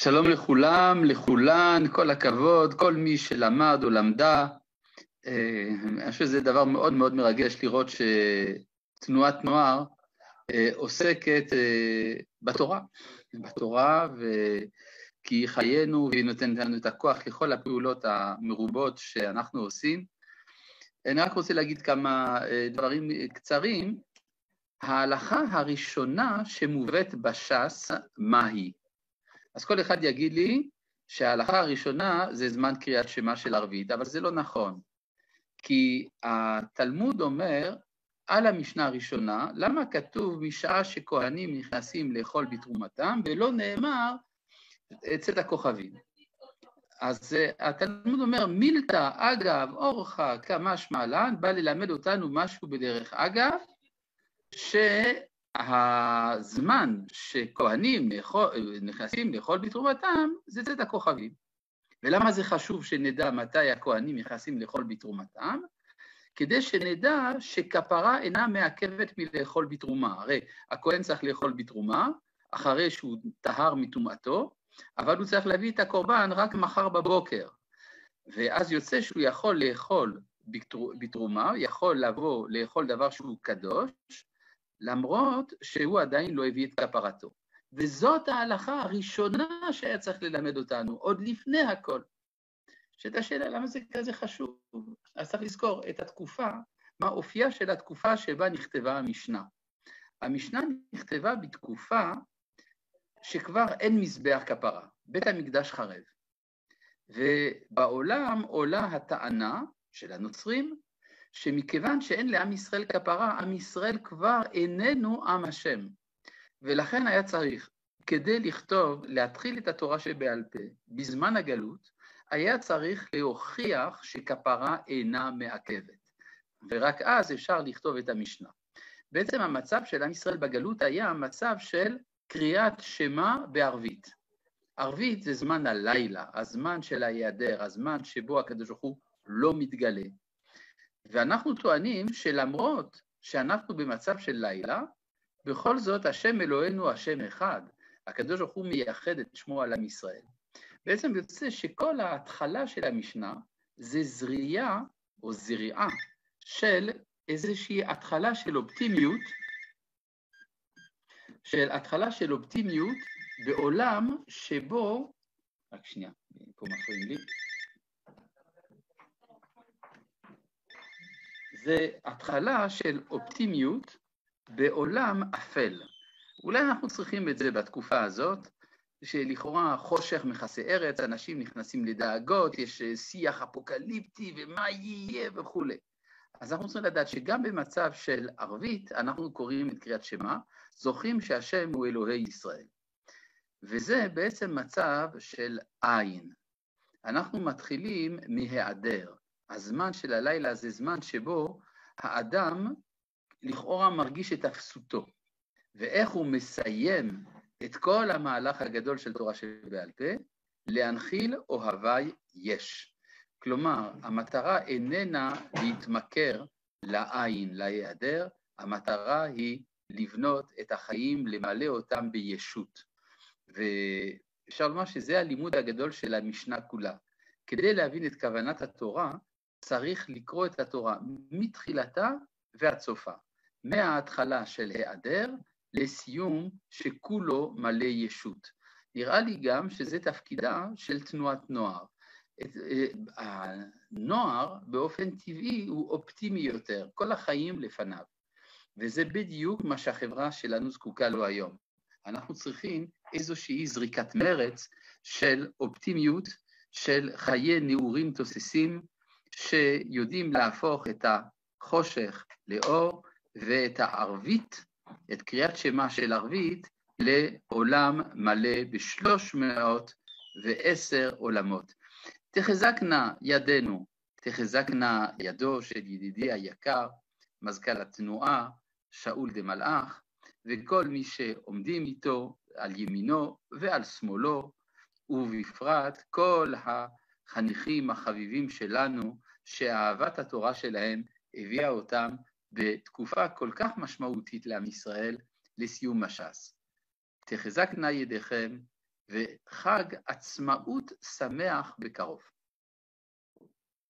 שלום לכולם, לכולן, כל הכבוד, כל מי שלמד או למדה. אה, אני חושב שזה דבר מאוד מאוד מרגש לראות שתנועת נוער אה, עוסקת אה, בתורה, בתורה, כי חיינו והיא נותנת לנו את הכוח לכל הפעולות המרובות שאנחנו עושים. אני רק רוצה להגיד כמה דברים קצרים. ההלכה הראשונה שמובאת בש"ס, מהי? אז כל אחד יגיד לי שההלכה הראשונה זה זמן קריאת שמע של ערבית, אבל זה לא נכון. כי התלמוד אומר על המשנה הראשונה, למה כתוב משעה שכהנים נכנסים לאכול בתרומתם, ולא נאמר אצל הכוכבים. אז התלמוד אומר, מילתא אגב אורחא כמשמע לן, בא ללמד אותנו משהו בדרך אגב, ש... הזמן שכהנים נכנסים לאכול בתרומתם, זה צאת הכוכבים. ולמה זה חשוב שנדע מתי הכהנים נכנסים לאכול בתרומתם? כדי שנדע שכפרה אינה מעכבת מלאכול בתרומה. הרי הכהן צריך לאכול בתרומה, אחרי שהוא טהר מטומאתו, אבל הוא צריך להביא את הקורבן רק מחר בבוקר. ואז יוצא שהוא יכול לאכול בתרומה, יכול לבוא לאכול דבר שהוא קדוש, למרות שהוא עדיין לא הביא את כפרתו. וזאת ההלכה הראשונה שהיה צריך ללמד אותנו, עוד לפני הכל. שאת השאלה למה זה כזה חשוב, אז צריך לזכור את התקופה, מה אופייה של התקופה שבה נכתבה המשנה. המשנה נכתבה בתקופה שכבר אין מזבח כפרה, בית המקדש חרב. ובעולם עולה הטענה של הנוצרים שמכיוון שאין לעם ישראל כפרה, עם ישראל כבר איננו עם השם. ולכן היה צריך, כדי לכתוב, להתחיל את התורה שבעל פה, בזמן הגלות, היה צריך להוכיח שכפרה אינה מעכבת. ורק אז אפשר לכתוב את המשנה. בעצם המצב של עם ישראל בגלות היה מצב של קריאת שמע בערבית. ערבית זה זמן הלילה, הזמן של ההיעדר, הזמן שבו הקדוש ברוך הוא לא מתגלה. ואנחנו טוענים שלמרות שאנחנו במצב של לילה, בכל זאת השם אלוהינו השם אחד, הקדוש ברוך הוא מייחד את שמו על עם ישראל. בעצם יוצא שכל ההתחלה של המשנה זה זריעה או זריעה של איזושהי התחלה של אופטימיות, של התחלה של אופטימיות בעולם שבו, רק שנייה, פה מפריעים לי, זה התחלה של אופטימיות בעולם אפל. אולי אנחנו צריכים את זה בתקופה הזאת, שלכאורה חושך מכסה ארץ, אנשים נכנסים לדאגות, יש שיח אפוקליפטי ומה יהיה וכולי. אז אנחנו צריכים לדעת שגם במצב של ערבית, אנחנו קוראים את קריאת שמע, זוכרים שהשם הוא אלוהי ישראל. וזה בעצם מצב של עין. אנחנו מתחילים מהיעדר. הזמן של הלילה זה זמן שבו האדם לכאורה מרגיש את אפסותו, ואיך הוא מסיים את כל המהלך הגדול של תורה שבעל פה, להנחיל אוהבי יש. כלומר, המטרה איננה להתמכר לעין, להיעדר, המטרה היא לבנות את החיים, למלא אותם בישות. ואפשר לומר שזה הלימוד הגדול של המשנה כולה. כדי להבין את כוונת התורה, צריך לקרוא את התורה מתחילתה ועד סופה, מההתחלה של היעדר לסיום שכולו מלא ישות. נראה לי גם שזה תפקידה של תנועת נוער. את, אה, הנוער באופן טבעי הוא אופטימי יותר, כל החיים לפניו. וזה בדיוק מה שהחברה שלנו זקוקה לו היום. אנחנו צריכים איזושהי זריקת מרץ של אופטימיות, של חיי נעורים תוססים, שיודעים להפוך את החושך לאור ואת הערבית, את קריאת שמע של ערבית, לעולם מלא בשלוש מאות ועשר עולמות. תחזקנה ידינו, תחזקנה ידו של ידידי היקר, מזכ"ל התנועה, שאול דה מלאך, וכל מי שעומדים איתו על ימינו ועל שמאלו, ובפרט כל החניכים החביבים שלנו, שאהבת התורה שלהם הביאה אותם בתקופה כל כך משמעותית לעם ישראל לסיום מש"ס. תחזקנה ידיכם, וחג עצמאות שמח בקרוב.